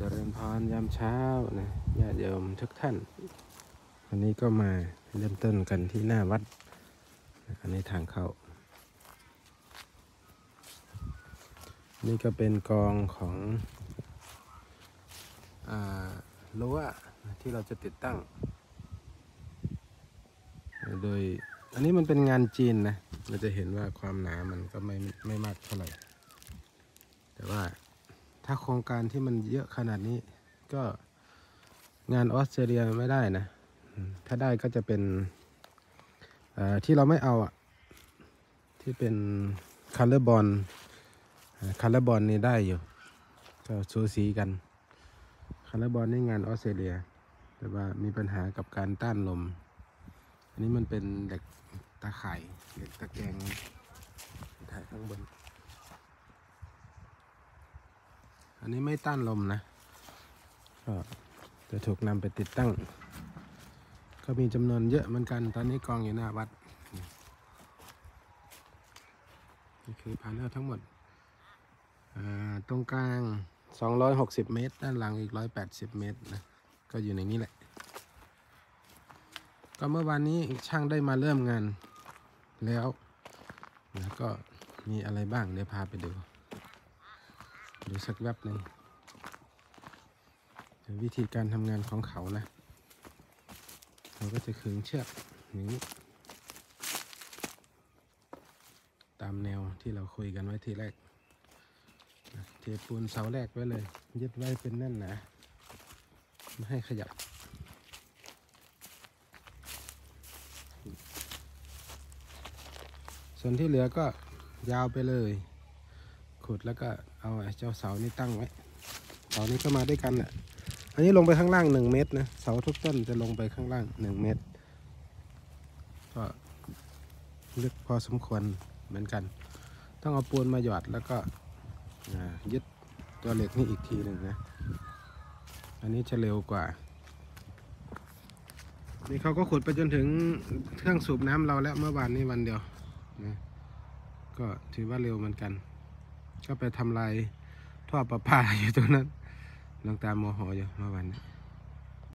เจริญพรยามเช้านะญาติโยมทุกท่าน วันนี้ก็มาเริ่มต้นกันที่หน้าวัด อันนี้ทางเข้า นี่ก็เป็นกองของอารั้วที่เราจะติดตั้ง โดยอันนี้มันเป็นงานจีนนะ เราจะเห็นว่าความหนามันก็ไม่ไม่มากเท่าไหร่ ถ้าโครงการที่มันเยอะขนาดนี้ก็งานออสเตรเลียไม่ได้นะ ถ้าได้ก็จะเป็นที่เราไม่เอาอะที่เป็น Colorbond Colorbond นี่ได้อยู่ก็สูสีกัน Colorbond นี่งานออสเตรเลีย แต่ว่ามีปัญหากับการต้านลม อันนี้มันเป็นเหล็กตาข่ายเหล็กตะแกรงถ่ายข้างบน อั นนี้ไม่ต้านลมนะก็จะถูกนำไปติดตั้ง ก็มีจำนวนเยอะเหมือนกันตอนนี้กองอยู่หน้าวัดนี่คือพาเนอร์ทั้งหมดอ่าตรงกลาง 260 เมตร ด้านหลังอีก 180 เมตรนะ ก็อยู่ในนี้แหละ ก็เมื่อวานนี้ช่างได้มาเริ่มงานแล้วแล้วก็มีอะไรบ้างเดี๋ยวพาไปดู ดูสักแวบหนึ่งวิธีการทำงานของเขานะ เราก็จะขึงเชือกอย่างนี้ตามแนวที่เราคุยกันไว้ทีแรก เทปูนเสาแรกไว้เลย ยึดไว้เป็นแน่นหนะไม่ให้ขยับ ส่วนที่เหลือก็ยาวไปเลย ขุดแล้วก็เอาไอ้เจ้าเสานี่ตั้งไว้ เสานี้ก็มาด้วยกันแหละอันนี้ลงไปข้างล่างหนึ่งเมตรนะ เสาทุกต้นจะลงไปข้างล่างหนึ่งเมตร ก็ลึกพอสมควรเหมือนกัน ต้องเอาปูนมาหยอดแล้วก็ยึดตัวเหล็กนี่อีกทีหนึ่งนะ อันนี้จะเร็วกว่า นี่เขาก็ขุดไปจนถึงเครื่องสูบน้ำเราแล้วเมื่อวานนี้วันเดียวนะก็ถือว่าเร็วเหมือนกัน ก็ไปทำลายท่อประปาอยู่ตรงนั้นหลวงตาโมโหอยู่เมื่อวานนี้